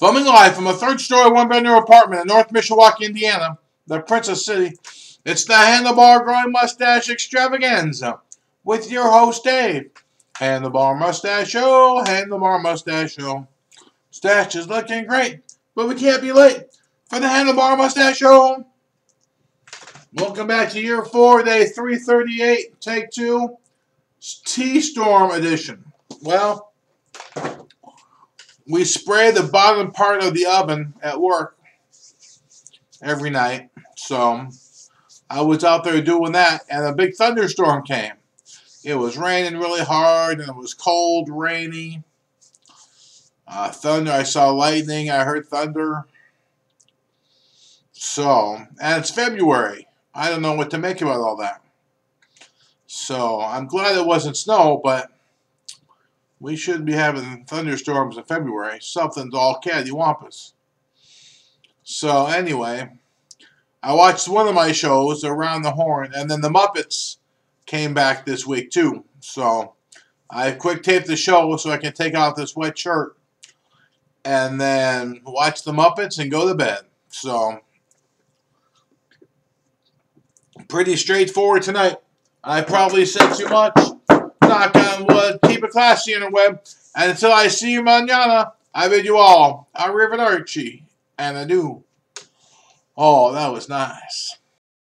Filming live from a third-story one-bedroom apartment in North Mishawaka, Indiana, the Princess City, it's the Handlebar Growing Mustache Extravaganza with your host, Dave. Handlebar Mustache Show, Handlebar Mustache Show. Stash is looking great, but we can't be late for the Handlebar Mustache Show. Welcome back to year four, day 338, take two, T-Storm edition. Well, we spray the bottom part of the oven at work every night. So I was out there doing that, and a big thunderstorm came. It was raining really hard, and it was cold, rainy. Uh, thunder, I saw lightning, I heard thunder. So, and it's February. I don't know what to make about all that. So, I'm glad it wasn't snow, but we shouldn't be having thunderstorms in February. Something's all cattywampus. So, anyway, I watched one of my shows, Around the Horn, and then the Muppets came back this week too. So, I quick taped the show so I can take off this wet shirt and then watch the Muppets and go to bed. So, pretty straightforward tonight. I probably said too much. Knock on wood. Keep it classy, in interweb. And until I see you manana, I bid you all a arrivederci and adieu. Oh, that was nice.